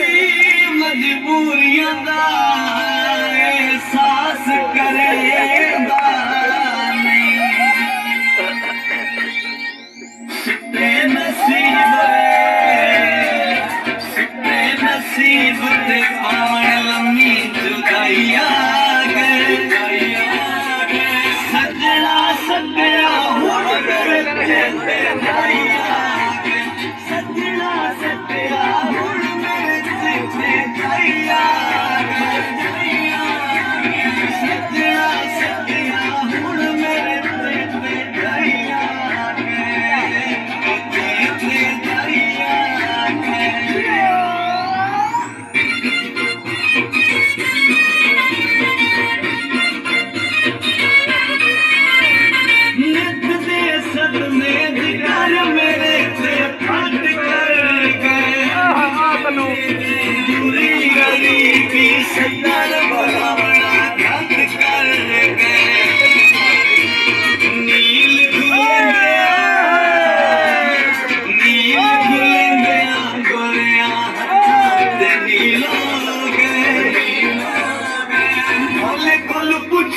Yeah. सास करे नसीब नसीब ते पाण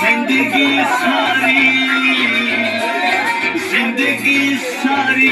ज़िंदगी सारी ज़िंदगी सारी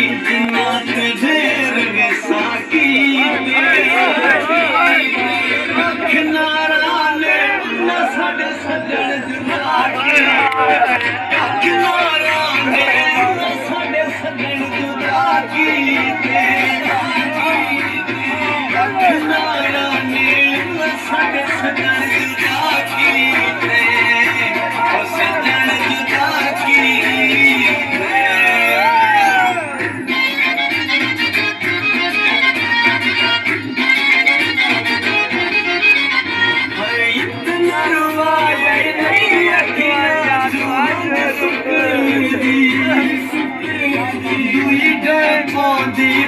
deep.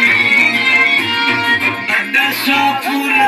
Sapura.